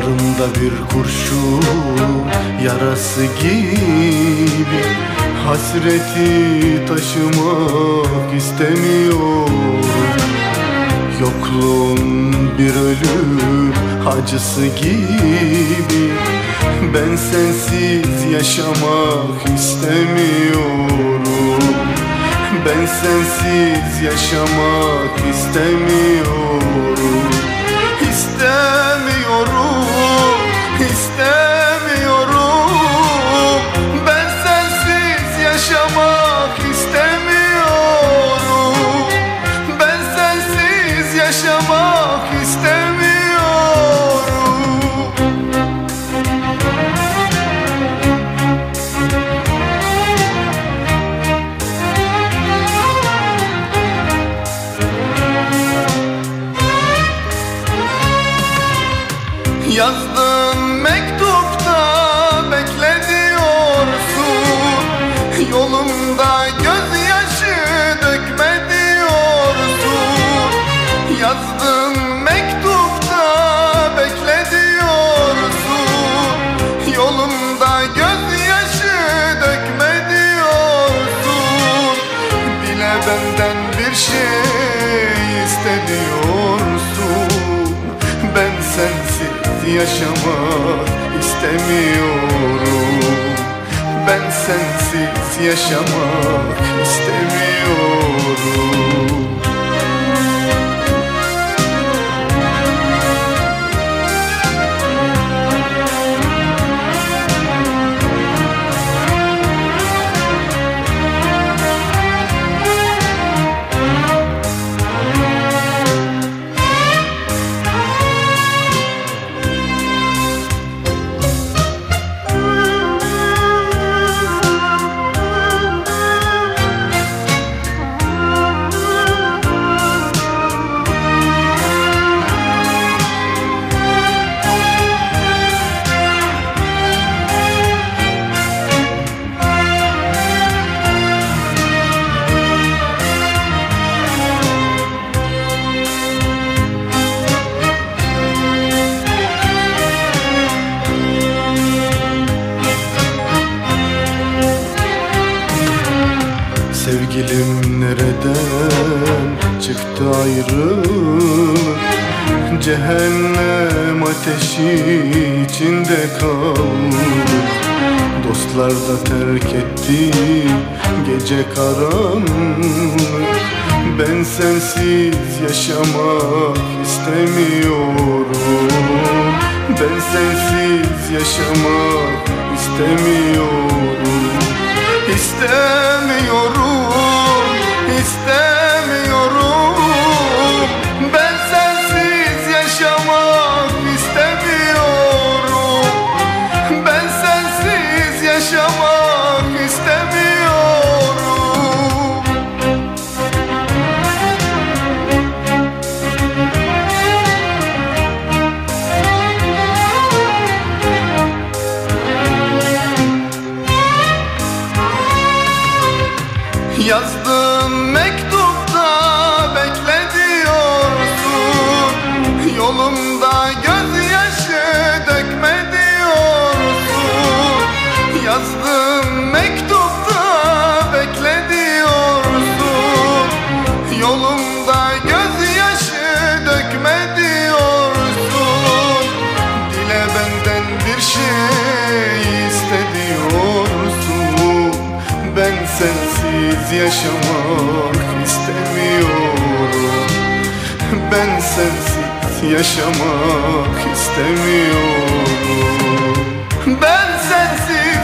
bir kurşun yarası gibi. Hasreti taşımak istemiyorum. Yokluğun bir ölüm acısı gibi. Ben sensiz yaşamak istemiyorum. Ben sensiz yaşamak İstemiyorum, mektupta bekle Yolumda gözyaşı dökme Dile benden bir şey istediyorsun Ben sensiz yaşamak istemiyorum. Ben sensiz yaşamak istemiyorum çıktı ayrılık. Cehennem ateşi içinde kaldık. Dostlar da terk etti gece karanlık. Ben sensiz yaşamak istemiyorum. Ben sensiz yaşamak istemiyorum. İstemiyorum, Yazdığın mektupta yaşamak istemiyorum. Ben sensiz yaşamak istemiyorum. Ben sensiz